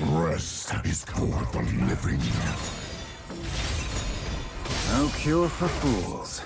Rest is for the living. No cure for fools.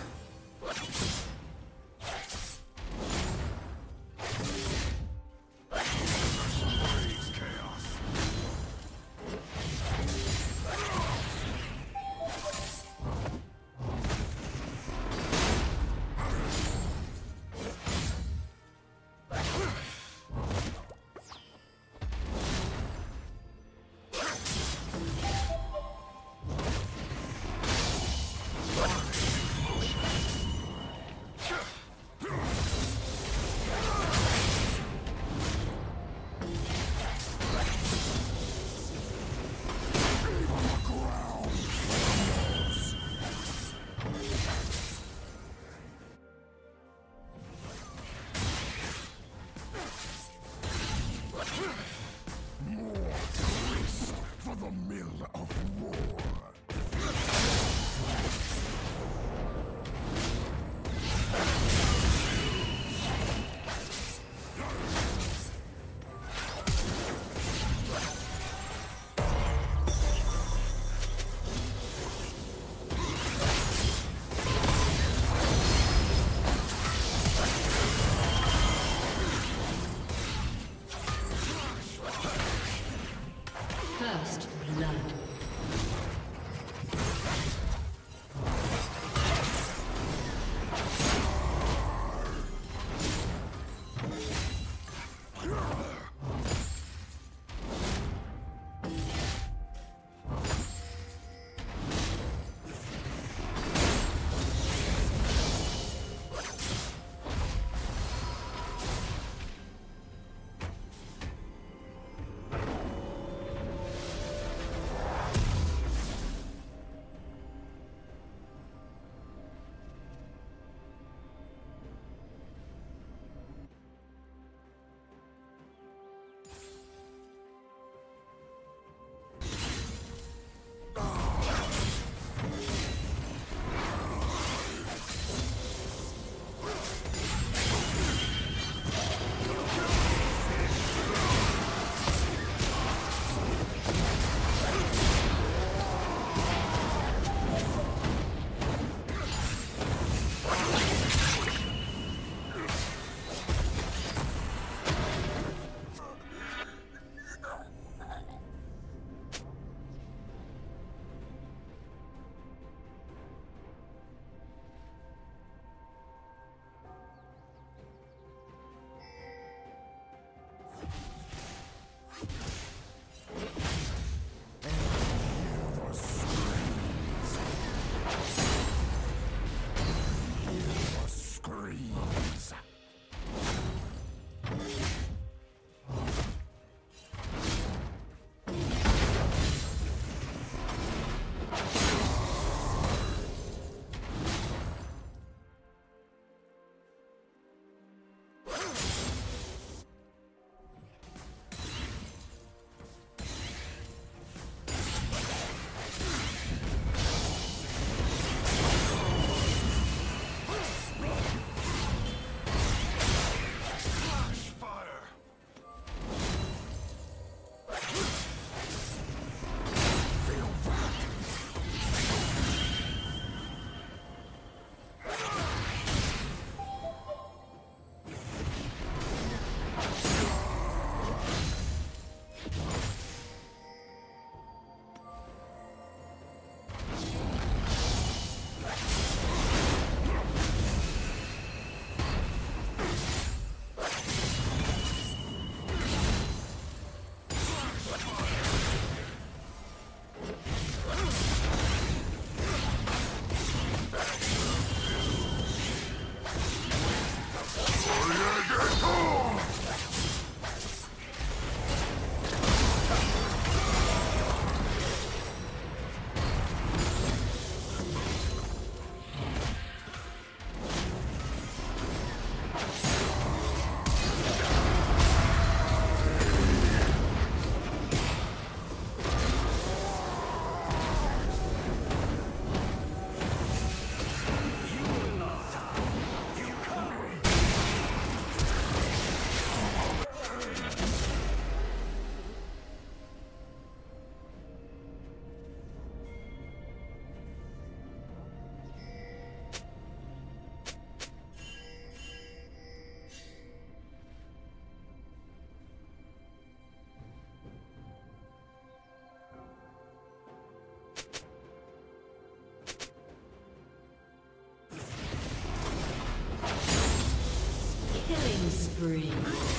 Spree.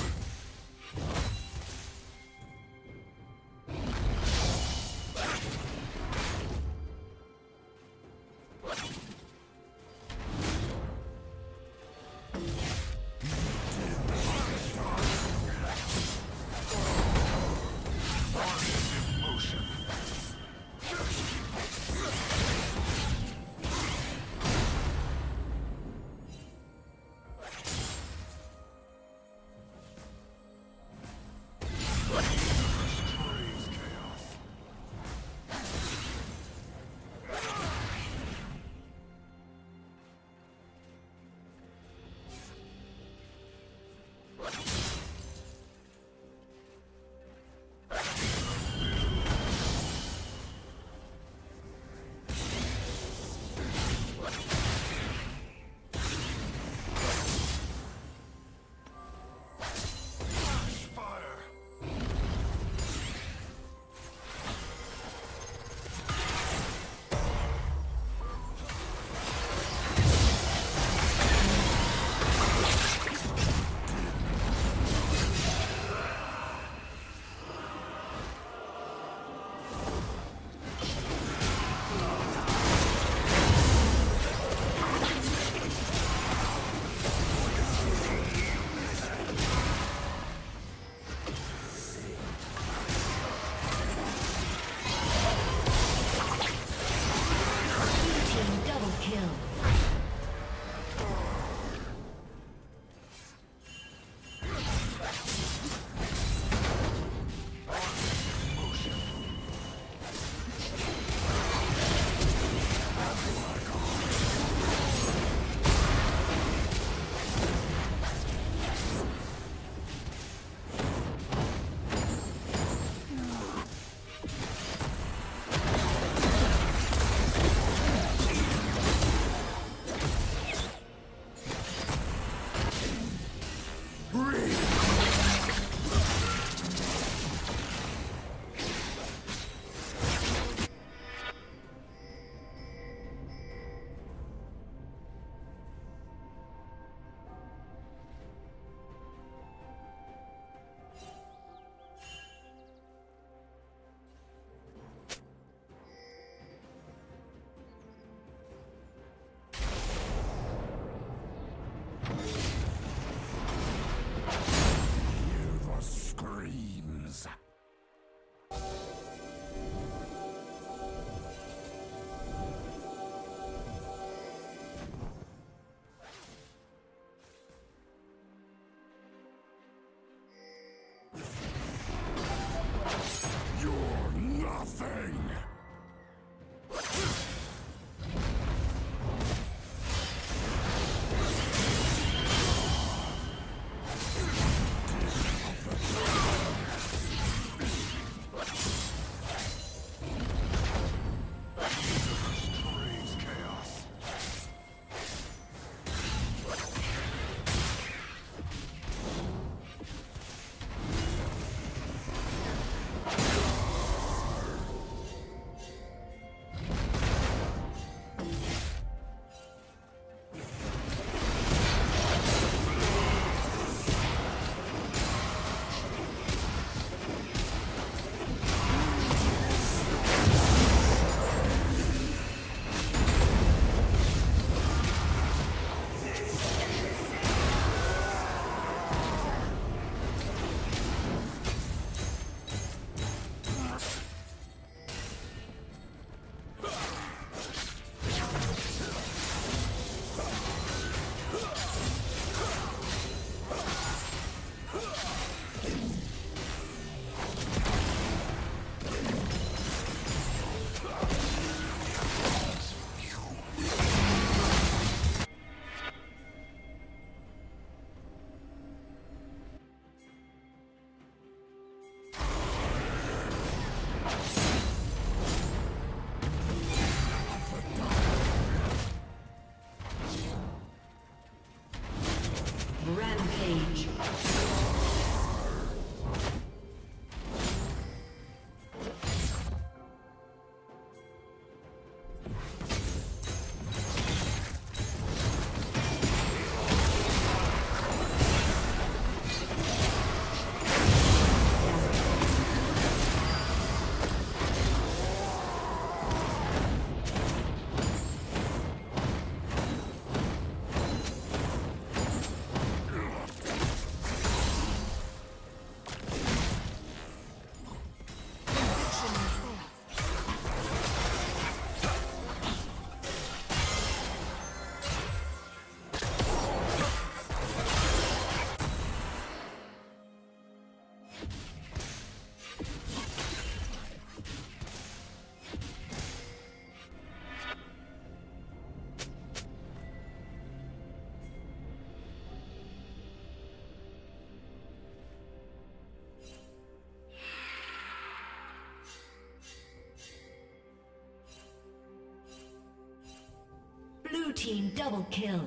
Team double kill.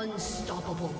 Unstoppable.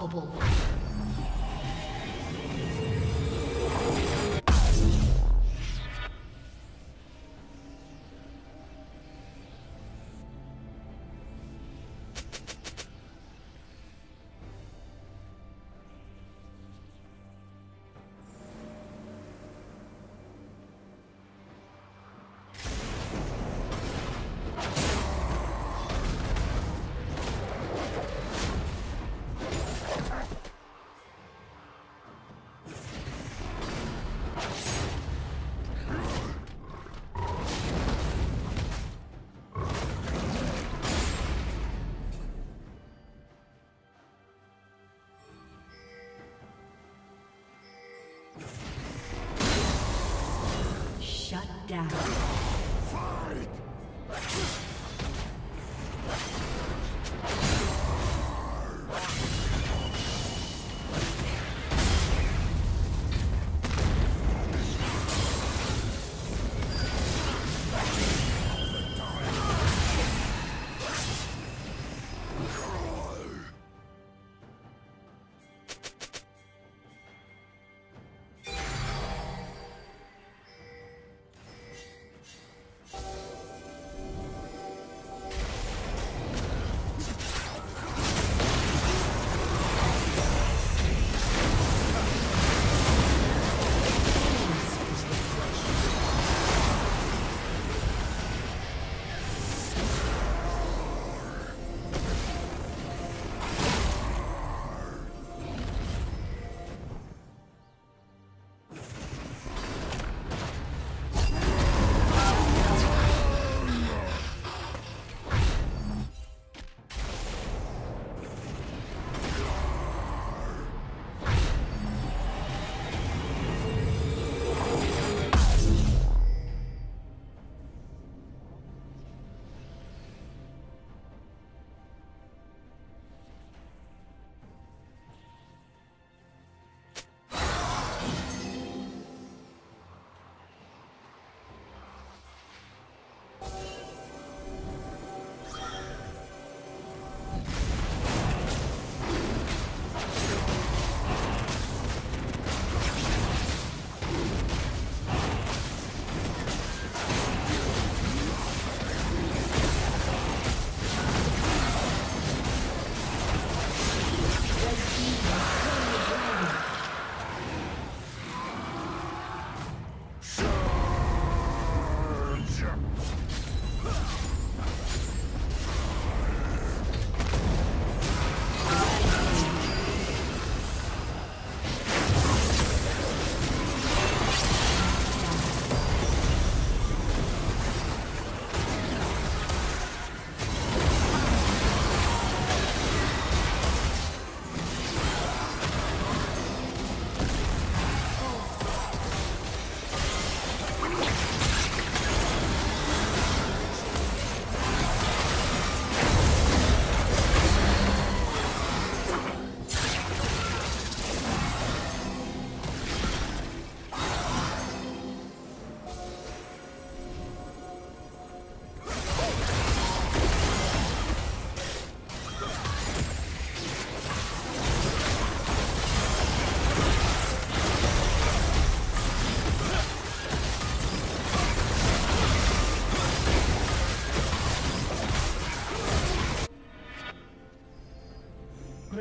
Unstoppable. Down.